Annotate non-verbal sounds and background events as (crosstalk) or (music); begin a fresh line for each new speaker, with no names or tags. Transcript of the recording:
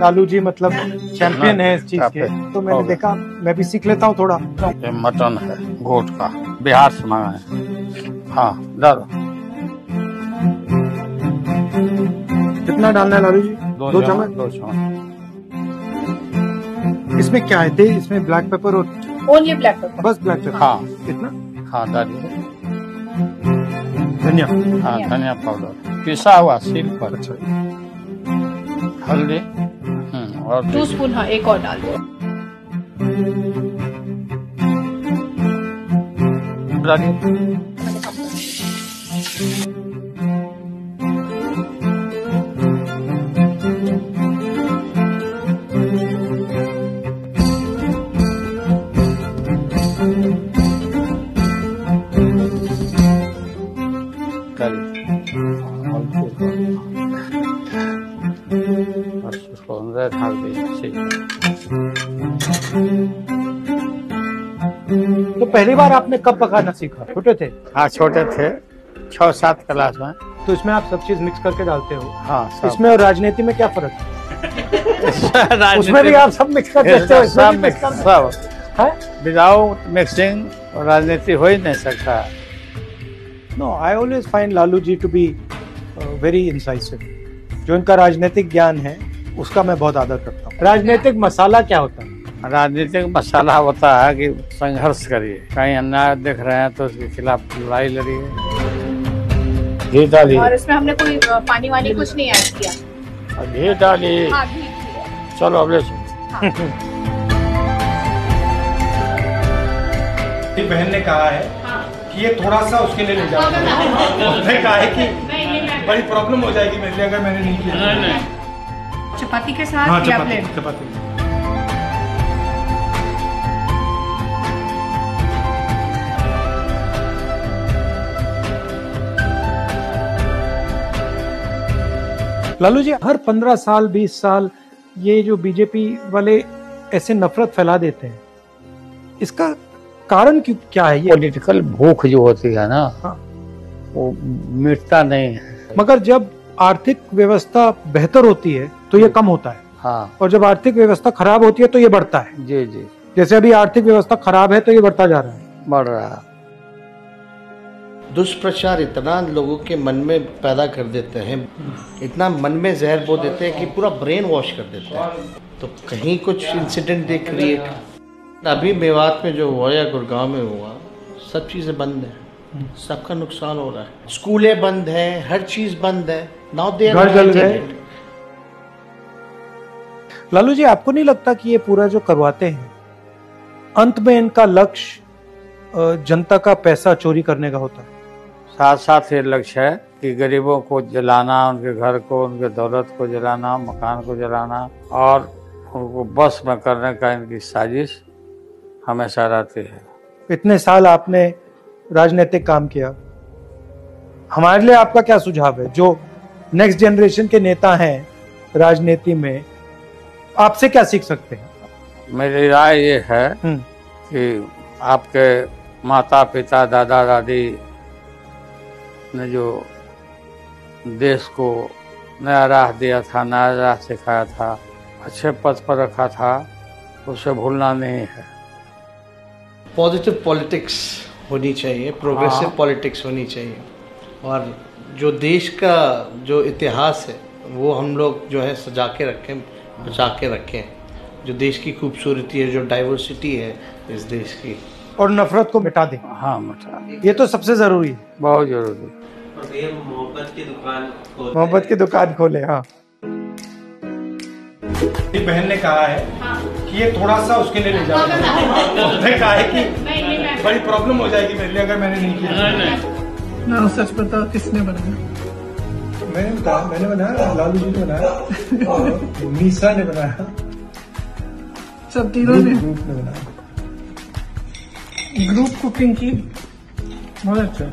लालू जी मतलब चैंपियन है इस चीज़ के। तो मैंने देखा मैं भी सीख लेता हूँ थोड़ा।
ये मटन है गोट का बिहार से मंगाए हैं। हाँ डालो
कितना डालना है लालू जी?
दो,
दो
चम्मच। दो चम्मच।
इसमें क्या है? तेल इसमें ब्लैक पेपर और
ओनली ब्लैक पेपर
बस ब्लैक पेपर
हाँ।
कितना?
हाँ डालिए
धनिया।
हाँ
धनिया।
पाउडर। पिसा हुआ सील पर।
अच्छा।
हल्दी। और
टू स्पून हाँ एक और डाल दो।
डालिए डालिए
तो पहली बार आपने कब पकाना सीखा? छोटे थे?
हाँ छोटे थे। छह सात क्लास में।
तो इसमें आप सब चीज़ मिक्स करके डालते हो?
हाँ
इसमें और राजनीति में क्या फ़र्क है? (laughs)
राजनीति-
उसमें भी आप सब मिक्स कर देते हो
सब मिक्स
मिक्स
सब।
है?
विदाउट मिक्सिंग राजनीति हो ही नहीं सकता।
No I always find Lalu ji to be very incisive जो इनका राजनीतिक ज्ञान है उसका मैं बहुत आदर करता हूँ। राजनीतिक मसाला क्या होता है?
राजनीतिक मसाला होता है कि संघर्ष करिए। कहीं अन्याय देख रहे हैं तो उसके खिलाफ लड़ाई लड़िए। घी डालिए।
और इसमें हमने कोई पानी वानी कुछ नहीं ऐड किया।
घी डालिए।
हाँ।
चलो अब ले।
मेरी बहन ने कहा है
हाँ।
कि ये थोड़ा सा उसके लिए ले जाओ। (laughs) उसने कहा है कि बड़ी प्रॉब्लम हो जाएगी मेरे लिए अगर मैंने नहीं किया।
चपाती के साथ
हाँ
या
चपाती
प्लेन
चपाती। लालू जी हर पंद्रह साल बीस साल ये जो बीजेपी वाले ऐसे नफरत फैला देते हैं इसका कारण क्यों क्या है ये?
पॉलिटिकल भूख जो होती है ना
हाँ।
वो मिटता नहीं है।
मगर जब आर्थिक व्यवस्था बेहतर होती है तो ये कम होता है।
हाँ।
और जब आर्थिक व्यवस्था खराब होती है तो ये बढ़ता है।
जी जी।
जैसे अभी आर्थिक व्यवस्था खराब है तो ये बढ़ता जा रहा है।
बढ़ रहा है।
दुष्प्रचार इतना लोगों के मन में पैदा कर देते हैं इतना मन में जहर बो देते हैं कि पूरा ब्रेन वॉश कर देते हैं। तो कहीं कुछ इंसिडेंट दे क्रिएट अभी मेवात में जो हुआ या गुड़गांव में हुआ सब चीज़ें बंद हैं। सबका नुकसान हो रहा है। स्कूलें बंद हैं हर चीज़ बंद है। नाउ दे
घर जल गए। लालू जी आपको नहीं लगता कि ये पूरा जो करवाते हैं अंत में इनका लक्ष्य जनता का पैसा चोरी करने का होता है?
साथ साथ ये लक्ष्य है कि गरीबों को जलाना उनके घर को उनके दौलत को जलाना मकान को जलाना और उनको बस में करने का इनकी साजिश हमेशा रहती है।
इतने साल आपने राजनीतिक काम किया। हमारे लिए आपका क्या सुझाव है? जो नेक्स्ट जनरेशन के नेता हैं राजनीति में आपसे क्या सीख सकते हैं?
मेरी राय ये है
हम्म,
कि आपके माता पिता दादा दादी ने जो देश को नया राह दिया था नया राह सिखाया था अच्छे पद पर रखा था उसे भूलना नहीं है।
पॉजिटिव पॉलिटिक्स होनी चाहिए प्रोग्रेसिव
हाँ।
पॉलिटिक्स होनी चाहिए। और जो देश का जो इतिहास है वो हम लोग जो है सजा के रखें बचा के रखें। जो देश की खूबसूरती है जो डाइवर्सिटी है इस देश की।
और नफरत को मिटा दें।
हाँ मटा
ये तो सबसे ज़रूरी है।
बहुत ज़रूरी।
मोहब्बत की दुकान
मोहब्बत की दुकान खोले हाँ। बहन ने कहा है कि ये थोड़ा सा उसके लिए ले जाओ। उसने कहा है कि बड़ी प्रॉब्लम हो जाएगी मेरे लिए अगर मैंने नहीं किया।
ना सच बताओ किसने बनाया?
मैंने बताया मैंने बनाया लालू जी ने बनाया और मीसा ने बनाया।
सब तीनों ने?
ग्रुप ने बनाया।
ग्रुप कुकिंग की? बहुत अच्छा।